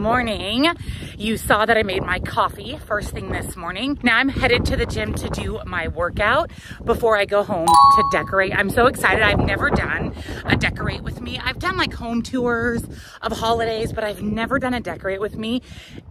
morning. You saw that I made my coffee first thing this morning. Now I'm headed to the gym to do my workout before I go home to decorate. I'm so excited. I've never done a decorate with me. I've done like home tours of holidays, but I've never done a decorate with me.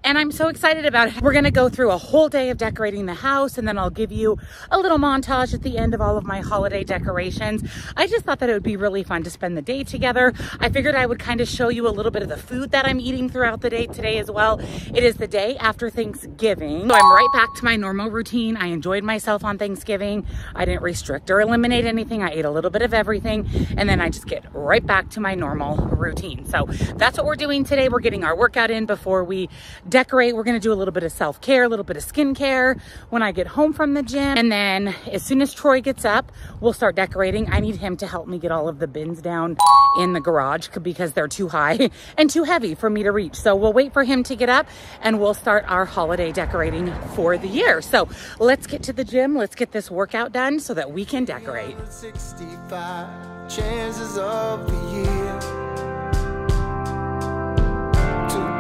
And I'm so excited about it. We're gonna go through a whole day of decorating the house and then I'll give you a little montage at the end of all of my holiday decorations. I just thought that it would be really fun to spend the day together. I figured I would kind of show you a little bit of the food that I'm eating throughout the day today as well. It is the day after Thanksgiving. So I'm right back to my normal routine. I enjoyed myself on Thanksgiving. I didn't restrict or eliminate anything. I ate a little bit of everything and then I just get right back to my normal routine. So that's what we're doing today. We're getting our workout in before we decorate. We're gonna do a little bit of self-care, a little bit of skincare when I get home from the gym. And then as soon as Troy gets up, we'll start decorating. I need him to help me get all of the bins down in the garage because they're too high and too heavy for me to reach. So we'll wait for him to get up and we'll start our holiday decorating for the year. So let's get to the gym. Let's get this workout done so that we can decorate. 65 chances of the year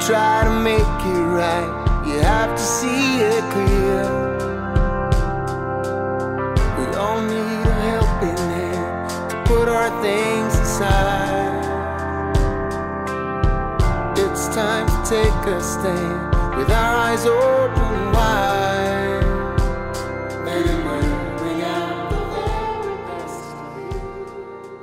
try to make it right. You have to see it clear. We all need a helping hand to put our things aside. It's time to take a stand with our eyes open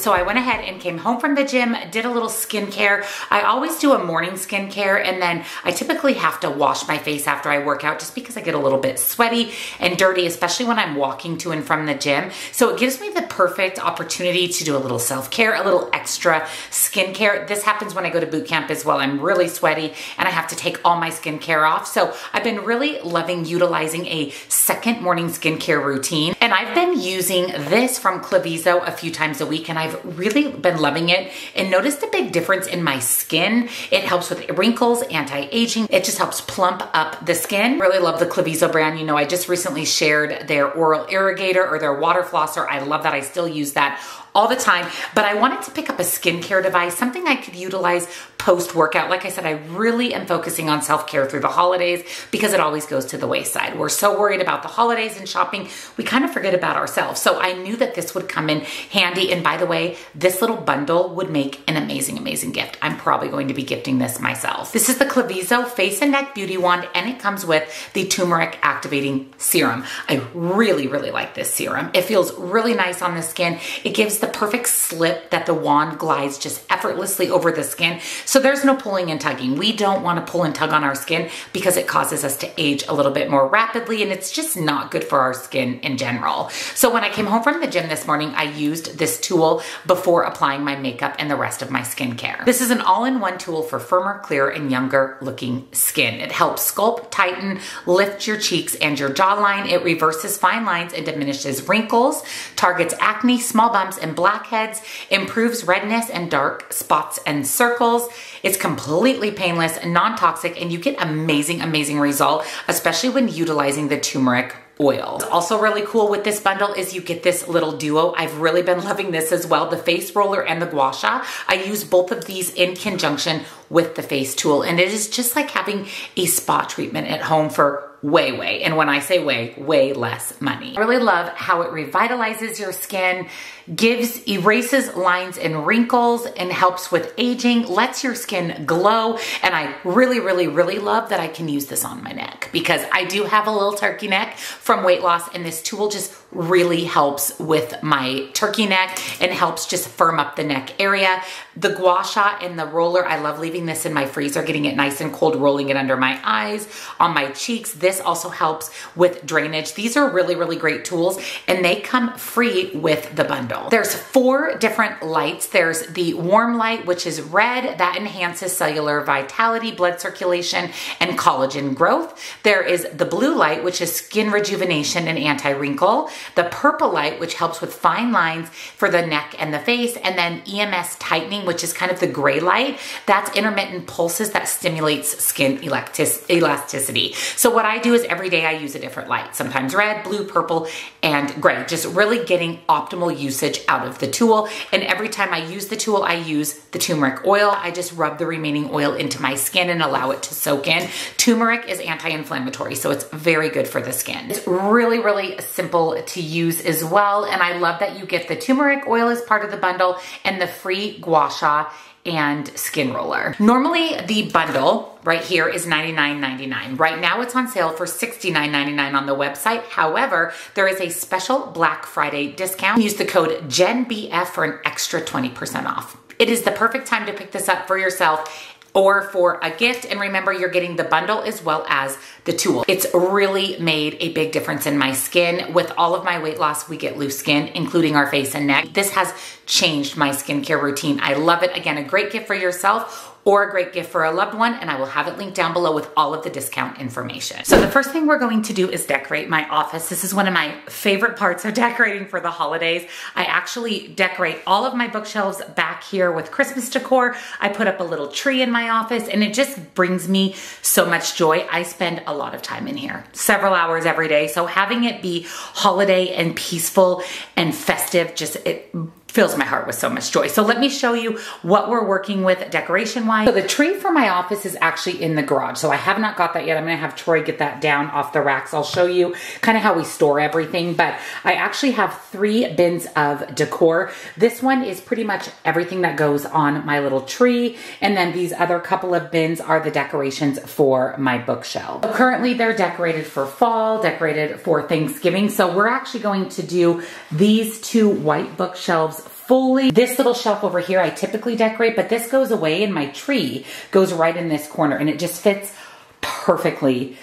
So I went ahead and came home from the gym, did a little skincare. I always do a morning skincare and then I typically have to wash my face after I work out just because I get a little bit sweaty and dirty, especially when I'm walking to and from the gym. So it gives me the perfect opportunity to do a little self-care, a little extra skincare. This happens when I go to boot camp as well. I'm really sweaty and I have to take all my skincare off. So I've been really loving utilizing a second morning skincare routine. And I've been using this from Clevizo a few times a week and I've really been loving it and noticed a big difference in my skin. It helps with wrinkles, anti-aging. It just helps plump up the skin. Really love the Clevizo brand. You know, I just recently shared their oral irrigator or their water flosser. I love that. I still use that all the time, but I wanted to pick up a skincare device, something I could utilize post workout. Like I said, I really am focusing on self care through the holidays because it always goes to the wayside. We're so worried about the holidays and shopping, we kind of forget about ourselves. So I knew that this would come in handy. And by the way, this little bundle would make an amazing, amazing gift. I'm probably going to be gifting this myself. This is the Clevizo Face and Neck Beauty Wand, and it comes with the turmeric activating serum. I really, really like this serum. It feels really nice on the skin. It gives the perfect slip that the wand glides just effortlessly over the skin. So there's no pulling and tugging. We don't want to pull and tug on our skin because it causes us to age a little bit more rapidly and it's just not good for our skin in general. So when I came home from the gym this morning, I used this tool before applying my makeup and the rest of my skincare. This is an all-in-one tool for firmer, clearer, and younger looking skin. It helps sculpt, tighten, lift your cheeks and your jawline. It reverses fine lines and diminishes wrinkles, targets acne, small bumps, and blackheads, improves redness and dark spots and circles. It's completely painless, and non-toxic, and you get amazing, amazing result, especially when utilizing the turmeric oil. Also really cool with this bundle is you get this little duo. I've really been loving this as well, the face roller and the gua sha. I use both of these in conjunction with the face tool and it is just like having a spa treatment at home for way, way, and when I say way, way less money. I really love how it revitalizes your skin, gives, erases lines and wrinkles, and helps with aging, lets your skin glow, and I really, really, really love that I can use this on my neck because I do have a little turkey neck from weight loss, and this tool just really helps with my turkey neck and helps just firm up the neck area. The gua sha and the roller, I love leaving this in my freezer, getting it nice and cold, rolling it under my eyes, on my cheeks. This also helps with drainage. These are really, really great tools and they come free with the bundle. There's four different lights. There's the warm light, which is red, that enhances cellular vitality, blood circulation, and collagen growth. There is the blue light, which is skin rejuvenation and anti-wrinkle the purple light, which helps with fine lines for the neck and the face, and then EMS tightening, which is kind of the gray light. That's intermittent pulses that stimulates skin elasticity. So what I I do is every day I use a different light, sometimes red, blue, purple, and gray, just really getting optimal usage out of the tool. And every time I use the tool, I use the turmeric oil. I just rub the remaining oil into my skin and allow it to soak in. Turmeric is anti-inflammatory, so it's very good for the skin. It's really, really simple to use as well. And I love that you get the turmeric oil as part of the bundle and the free gua sha and skin roller. Normally the bundle right here is $99.99. Right now it's on sale for $69.99 on the website. However, there is a special Black Friday discount. Use the code JennBF for an extra 20% off. It is the perfect time to pick this up for yourself or for a gift. And remember, you're getting the bundle as well as the tool. It's really made a big difference in my skin. With all of my weight loss, we get loose skin, including our face and neck. This has changed my skincare routine. I love it. Again, a great gift for yourself or a great gift for a loved one, and I will have it linked down below with all of the discount information. So the first thing we're going to do is decorate my office. This is one of my favorite parts of decorating for the holidays. I actually decorate all of my bookshelves back here with Christmas decor. I put up a little tree in my office and it just brings me so much joy. I spend a lot of time in here, several hours every day. So having it be holiday and peaceful and festive, just it fills my heart with so much joy. So let me show you what we're working with decoration wise. So the tree for my office is actually in the garage. So I have not got that yet. I'm gonna have Troy get that down off the racks. I'll show you kind of how we store everything, but I actually have three bins of decor. This one is pretty much everything that goes on my little tree. And then these other couple of bins are the decorations for my bookshelf. So currently they're decorated for fall, decorated for Thanksgiving. So we're actually going to do these two white bookshelves fully. This little shelf over here I typically decorate, but this goes away and my tree goes right in this corner and it just fits perfectly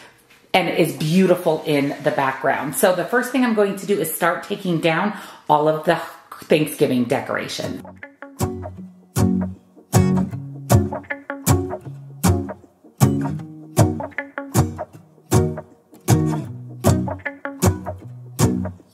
and is beautiful in the background. So the first thing I'm going to do is start taking down all of the Thanksgiving decoration.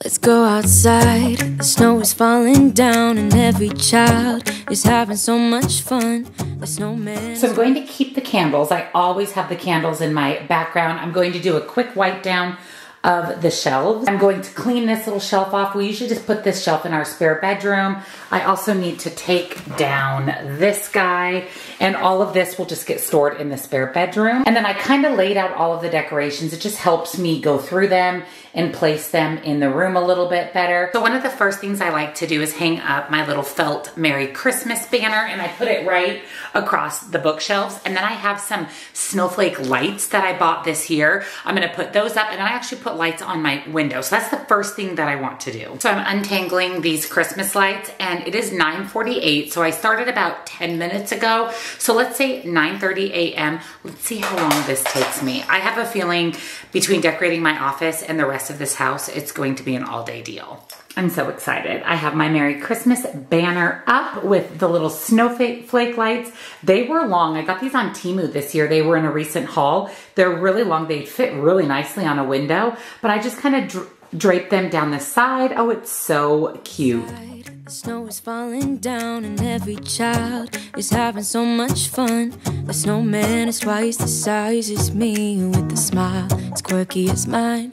Let's go outside. Snow is falling down, and every child is having so much fun. The snowman. So I'm going to keep the candles. I always have the candles in my background. I'm going to do a quick wipe down of the shelves. I'm going to clean this little shelf off. We usually just put this shelf in our spare bedroom. I also need to take down this guy and all of this will just get stored in the spare bedroom. And then I kind of laid out all of the decorations. It just helps me go through them and place them in the room a little bit better. So one of the first things I like to do is hang up my little felt Merry Christmas banner and I put it right across the bookshelves. And then I have some snowflake lights that I bought this year. I'm gonna put those up and I actually put lights on my window. So that's the first thing that I want to do. So I'm untangling these Christmas lights and it is 9.48. So I started about 10 minutes ago. So let's say 9.30 a.m. Let's see how long this takes me. I have a feeling between decorating my office and the rest of this house, it's going to be an all day deal. I'm so excited. I have my Merry Christmas banner up with the little snowflake lights. They were long. I got these on Temu this year. They were in a recent haul. They're really long. They fit really nicely on a window, but I just kind of dra draped them down the side. Oh, it's so cute. The snow is falling down and every child is having so much fun. The snowman is twice the size as me with a smile as quirky as mine.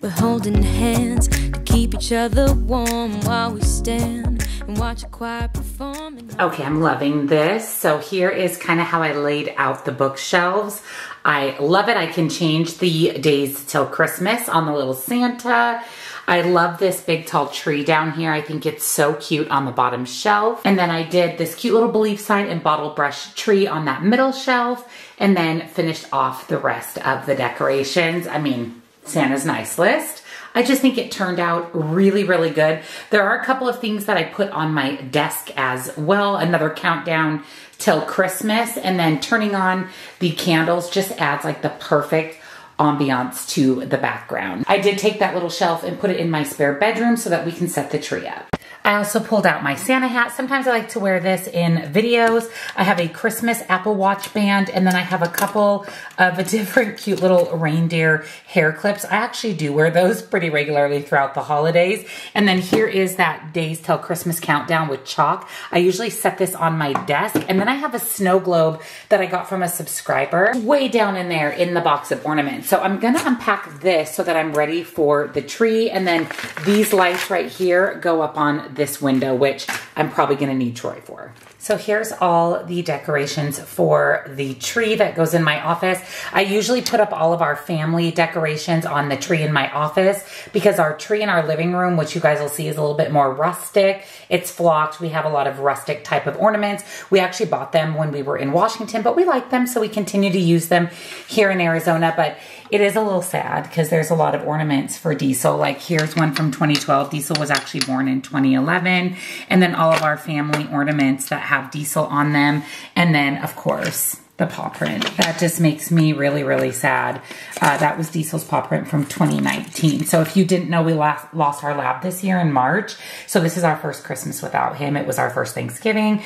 We're holding hands keep each other warm while we stand and watch a choir perform. Okay, I'm loving this. So here is kind of how I laid out the bookshelves. I love it. I can change the days till Christmas on the little Santa. I love this big tall tree down here. I think it's so cute on the bottom shelf. And then I did this cute little belief sign and bottle brush tree on that middle shelf and then finished off the rest of the decorations. I mean, Santa's nice list. I just think it turned out really, really good. There are a couple of things that I put on my desk as well. Another countdown till Christmas and then turning on the candles just adds like the perfect ambiance to the background. I did take that little shelf and put it in my spare bedroom so that we can set the tree up. I also pulled out my Santa hat. Sometimes I like to wear this in videos. I have a Christmas Apple Watch band, and then I have a couple of different cute little reindeer hair clips. I actually do wear those pretty regularly throughout the holidays. And then here is that Days Till Christmas countdown with chalk. I usually set this on my desk, and then I have a snow globe that I got from a subscriber way down in there in the box of ornaments. So I'm gonna unpack this so that I'm ready for the tree, and then these lights right here go up on this window, which I'm probably gonna need Troy for. So here's all the decorations for the tree that goes in my office. I usually put up all of our family decorations on the tree in my office because our tree in our living room, which you guys will see is a little bit more rustic. It's flocked. We have a lot of rustic type of ornaments. We actually bought them when we were in Washington, but we like them, so we continue to use them here in Arizona. But it is a little sad because there's a lot of ornaments for Diesel. Like here's one from 2012. Diesel was actually born in 2011. And then all of our family ornaments that have Diesel on them. And then of course, the paw print. That just makes me really, really sad. Uh, that was Diesel's paw print from 2019. So if you didn't know, we lost our lab this year in March. So this is our first Christmas without him. It was our first Thanksgiving.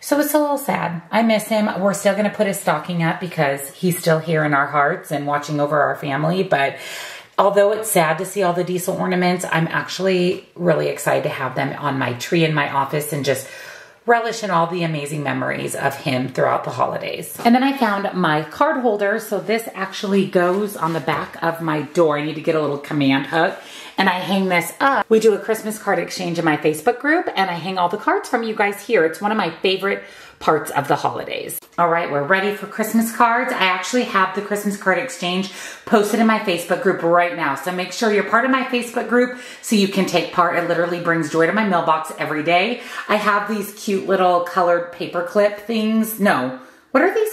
So it's a little sad. I miss him. We're still going to put his stocking up because he's still here in our hearts and watching over our family. But although it's sad to see all the diesel ornaments, I'm actually really excited to have them on my tree in my office and just relish in all the amazing memories of him throughout the holidays. And then I found my card holder. So this actually goes on the back of my door. I need to get a little command hook and I hang this up. We do a Christmas card exchange in my Facebook group and I hang all the cards from you guys here. It's one of my favorite parts of the holidays. All right, we're ready for Christmas cards. I actually have the Christmas card exchange posted in my Facebook group right now. So make sure you're part of my Facebook group so you can take part. It literally brings joy to my mailbox every day. I have these cute little colored paper clip things. No, what are these?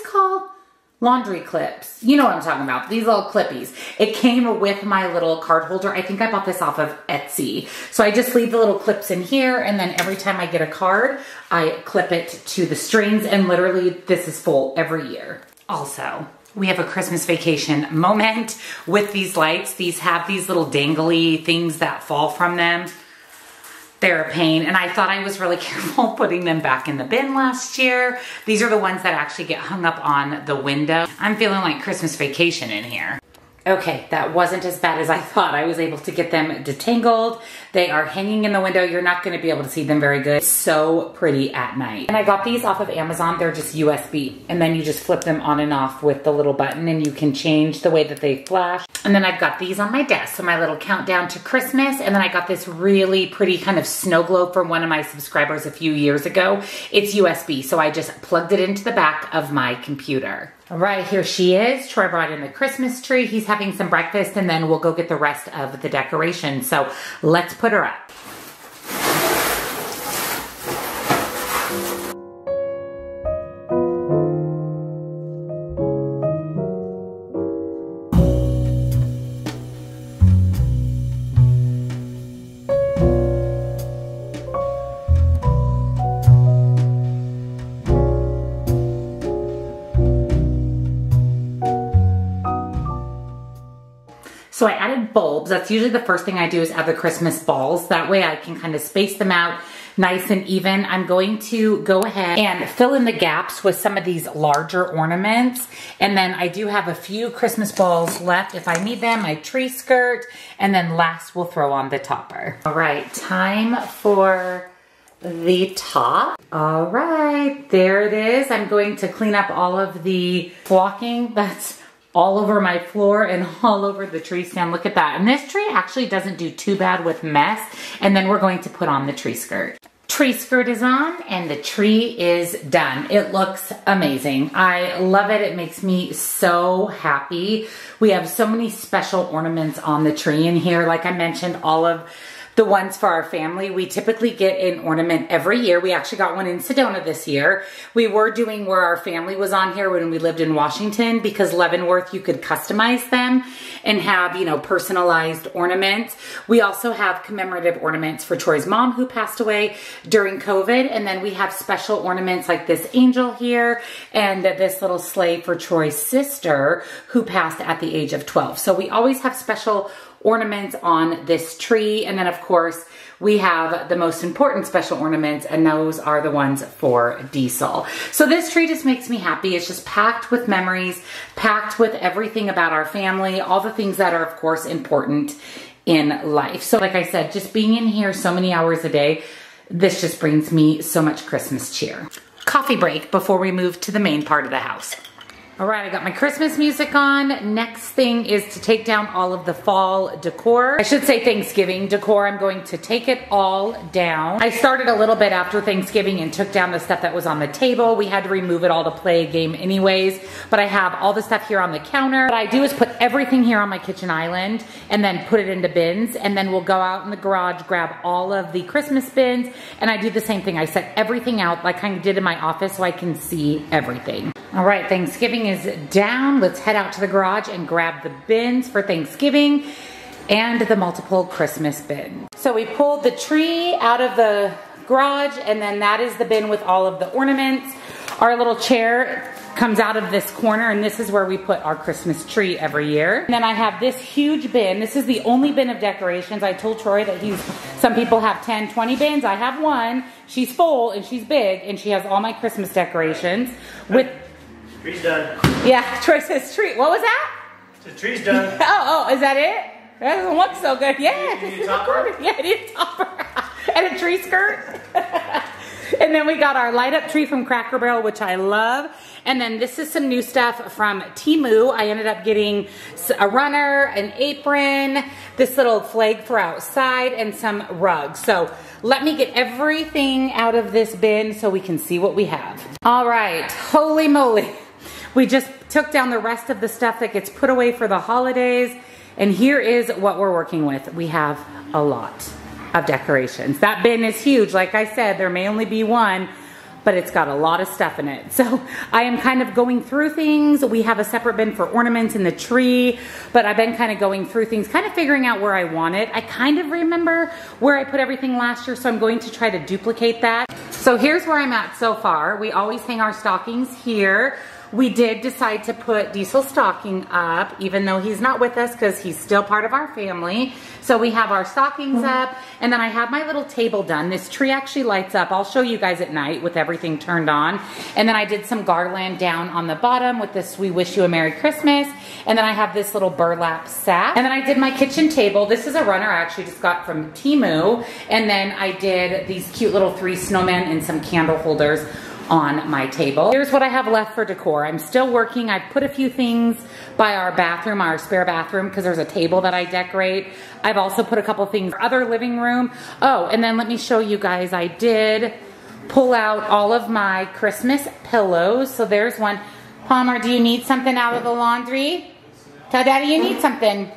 Laundry clips. You know what I'm talking about. These little clippies. It came with my little card holder. I think I bought this off of Etsy. So I just leave the little clips in here and then every time I get a card, I clip it to the strings and literally this is full every year. Also, we have a Christmas vacation moment with these lights. These have these little dangly things that fall from them they're a pain. And I thought I was really careful putting them back in the bin last year. These are the ones that actually get hung up on the window. I'm feeling like Christmas vacation in here. Okay, that wasn't as bad as I thought. I was able to get them detangled. They are hanging in the window. You're not gonna be able to see them very good. So pretty at night. And I got these off of Amazon. They're just USB. And then you just flip them on and off with the little button and you can change the way that they flash. And then I've got these on my desk. So my little countdown to Christmas. And then I got this really pretty kind of snow globe from one of my subscribers a few years ago. It's USB. So I just plugged it into the back of my computer. All right, here she is. Troy brought in the Christmas tree. He's having some breakfast and then we'll go get the rest of the decoration. So let's put her up. So I added bulbs. That's usually the first thing I do is add the Christmas balls. That way I can kind of space them out nice and even. I'm going to go ahead and fill in the gaps with some of these larger ornaments. And then I do have a few Christmas balls left if I need them, my tree skirt, and then last we'll throw on the topper. All right, time for the top. All right, there it is. I'm going to clean up all of the flocking that's all over my floor and all over the tree stand. Look at that. And this tree actually doesn't do too bad with mess. And then we're going to put on the tree skirt. Tree skirt is on and the tree is done. It looks amazing. I love it. It makes me so happy. We have so many special ornaments on the tree in here. Like I mentioned, all of the ones for our family. We typically get an ornament every year. We actually got one in Sedona this year. We were doing where our family was on here when we lived in Washington because Leavenworth, you could customize them and have, you know, personalized ornaments. We also have commemorative ornaments for Troy's mom who passed away during COVID. And then we have special ornaments like this angel here and this little sleigh for Troy's sister who passed at the age of 12. So we always have special ornaments on this tree. And then of course, we have the most important special ornaments and those are the ones for Diesel. So this tree just makes me happy. It's just packed with memories, packed with everything about our family, all the things that are of course important in life. So like I said, just being in here so many hours a day, this just brings me so much Christmas cheer. Coffee break before we move to the main part of the house. All right, I got my Christmas music on. Next thing is to take down all of the fall decor. I should say Thanksgiving decor. I'm going to take it all down. I started a little bit after Thanksgiving and took down the stuff that was on the table. We had to remove it all to play a game anyways, but I have all the stuff here on the counter. What I do is put everything here on my kitchen island and then put it into bins and then we'll go out in the garage, grab all of the Christmas bins and I do the same thing. I set everything out like I did in my office so I can see everything. All right, Thanksgiving is down. Let's head out to the garage and grab the bins for Thanksgiving and the multiple Christmas bin. So we pulled the tree out of the garage and then that is the bin with all of the ornaments. Our little chair comes out of this corner and this is where we put our Christmas tree every year. And then I have this huge bin. This is the only bin of decorations. I told Troy that he's, some people have 10, 20 bins. I have one. She's full and she's big and she has all my Christmas decorations with Tree's done. yeah, Troy says tree. What was that? The tree's done. Oh, oh, is that it? That doesn't look so good. Yeah, You need a? Yeah, I need a topper. and a tree skirt. and then we got our light up tree from Cracker Barrel, which I love. And then this is some new stuff from Temu. I ended up getting a runner, an apron, this little flag for outside, and some rugs. So let me get everything out of this bin so we can see what we have. All right, holy moly. We just took down the rest of the stuff that gets put away for the holidays. And here is what we're working with. We have a lot of decorations. That bin is huge. Like I said, there may only be one, but it's got a lot of stuff in it. So I am kind of going through things. We have a separate bin for ornaments in the tree, but I've been kind of going through things, kind of figuring out where I want it. I kind of remember where I put everything last year, so I'm going to try to duplicate that. So here's where I'm at so far. We always hang our stockings here. We did decide to put Diesel stocking up, even though he's not with us because he's still part of our family. So we have our stockings mm-hmm. up, and then I have my little table done. This tree actually lights up. I'll show you guys at night with everything turned on. And then I did some garland down on the bottom with this We Wish You a Merry Christmas. And then I have this little burlap sack. And then I did my kitchen table. This is a runner I actually just got from Temu. And then I did these cute little three snowmen and some candle holders on my table. Here's what I have left for decor. I'm still working. I put a few things by our bathroom, our spare bathroom, because there's a table that I decorate. I've also put a couple things for other living room. Oh, and then let me show you guys. I did pull out all of my Christmas pillows. So there's one. Palmer, do you need something out of the laundry? Tell daddy you need something.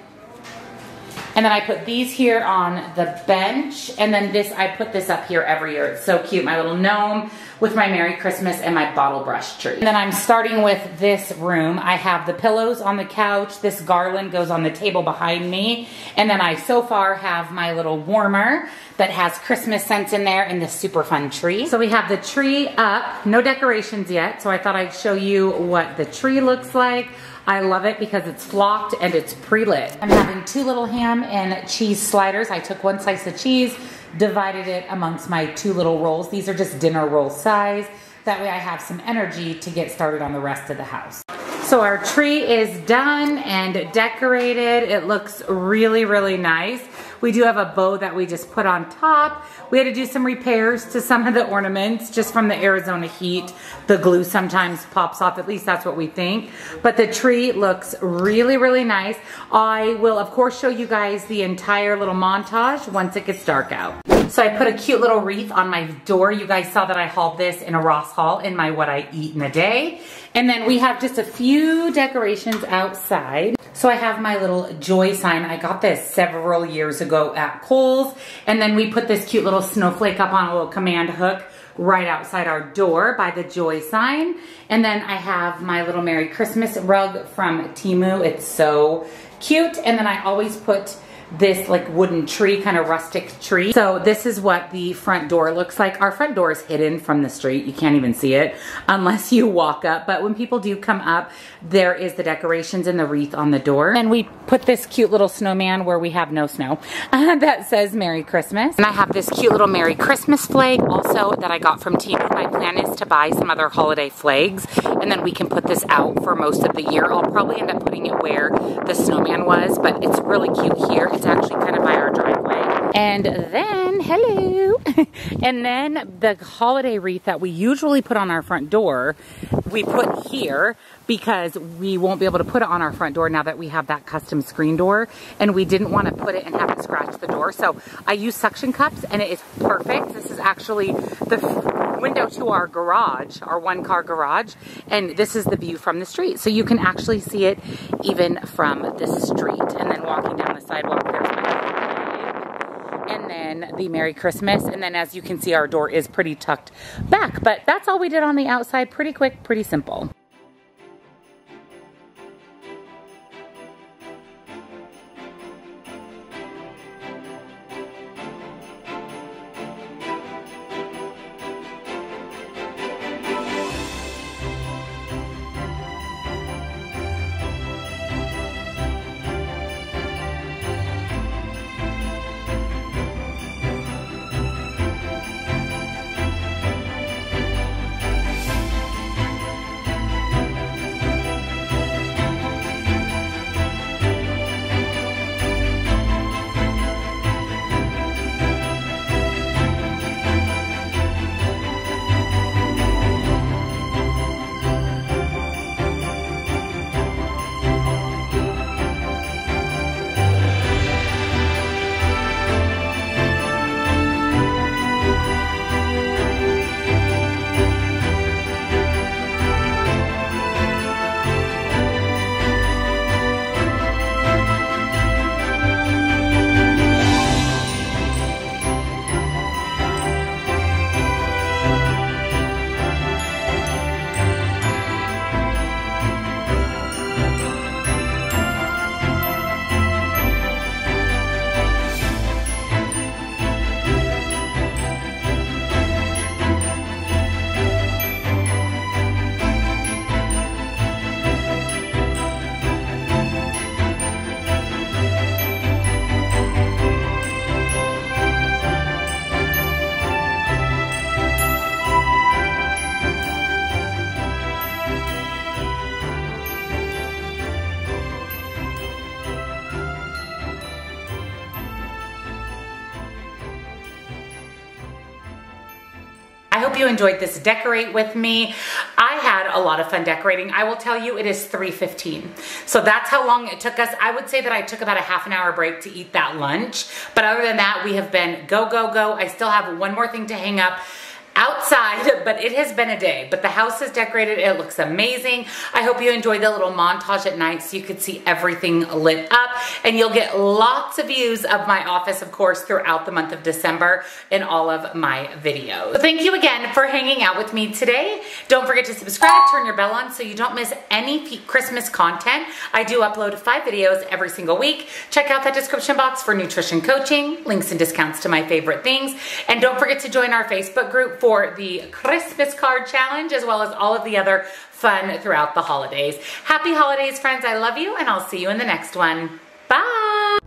And then I put these here on the bench. And then this, I put this up here every year. It's so cute. My little gnome with my Merry Christmas and my bottle brush tree. And then I'm starting with this room. I have the pillows on the couch. This garland goes on the table behind me. And then I so far have my little warmer that has Christmas scents in there and this super fun tree. So we have the tree up, no decorations yet. So I thought I'd show you what the tree looks like. I love it because it's flocked and it's pre-lit. I'm having two little ham and cheese sliders. I took one slice of cheese, divided it amongst my two little rolls. These are just dinner roll size. That way I have some energy to get started on the rest of the house. So our tree is done and decorated. It looks really, really nice. We do have a bow that we just put on top. We had to do some repairs to some of the ornaments just from the Arizona heat. The glue sometimes pops off, at least that's what we think. But the tree looks really, really nice. I will of course show you guys the entire little montage once it gets dark out. So I put a cute little wreath on my door. You guys saw that I hauled this in a Ross haul in my what I eat in a day. And then we have just a few decorations outside. So I have my little joy sign. I got this several years ago at Kohl's. And then we put this cute little snowflake up on a little command hook right outside our door by the joy sign. And then I have my little Merry Christmas rug from Temu. It's so cute. And then I always put this like wooden tree, kind of rustic tree. So this is what the front door looks like. Our front door is hidden from the street. You can't even see it unless you walk up. But when people do come up, there is the decorations and the wreath on the door. And we put this cute little snowman where we have no snow that says Merry Christmas. And I have this cute little Merry Christmas flag also that I got from Temu. My plan is to buy some other holiday flags and then we can put this out for most of the year. I'll probably end up putting it where the snowman was, but it's really cute here. It's actually kind of our driveway. And then, hello. and then the holiday wreath that we usually put on our front door, we put here because we won't be able to put it on our front door now that we have that custom screen door and we didn't want to put it and have it scratch the door. So I use suction cups and it is perfect. This is actually the window to our garage, our one car garage, and this is the view from the street. So you can actually see it even from the street. And then walking down the sidewalk, and then the Merry Christmas. And then as you can see, our door is pretty tucked back. But that's all we did on the outside. Pretty quick, pretty simple. Enjoyed this decorate with me. I had a lot of fun decorating. I will tell you it is 3.15. So that's how long it took us. I would say that I took about a half an hour break to eat that lunch. But other than that, we have been go, go, go. I still have one more thing to hang up outside, but it has been a day. But the house is decorated. It looks amazing. I hope you enjoyed the little montage at night so you could see everything lit up. And you'll get lots of views of my office, of course, throughout the month of December in all of my videos. So thank you again for hanging out with me today. Don't forget to subscribe, turn your bell on so you don't miss any Christmas content. I do upload five videos every single week. Check out that description box for nutrition coaching, links and discounts to my favorite things. And don't forget to join our Facebook group for for the Christmas card challenge as well as all of the other fun throughout the holidays. Happy holidays, friends. I love you and I'll see you in the next one. Bye.